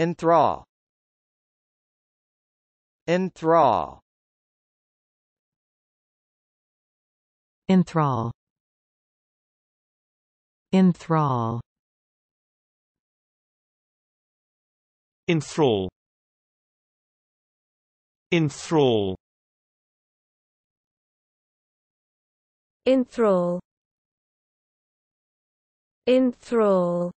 Enthrall. Enthrall. Enthrall. Enthrall. Enthrall. Enthrall. Enthrall. Enthrall